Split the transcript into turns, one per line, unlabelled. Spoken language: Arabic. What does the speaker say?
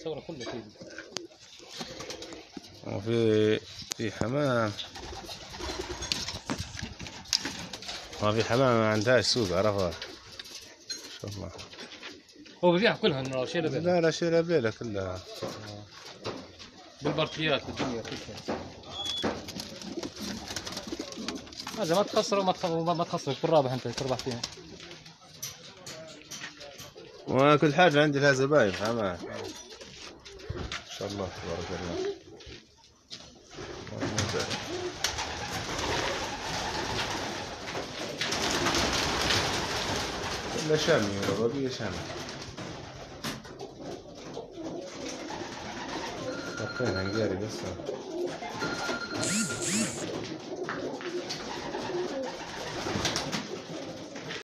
تصوره كله فيه
وفي في حمام. ما في حمام ما عندهاش سوق عرفها. ما شاء الله.
هو ببيعها كلها إنه شيء بيع
لا لا شيء ليلة كلها.
بالبركيات بالدنيا كلها. هذا ما تخسر وما تخسر ما تخسر تكون رابح أنت تربح فيها.
وكل حاجة عندي لها زباين حمام ما شاء الله تبارك الله بارك. كلها شامي ربيع شامي حطينا نقاري بس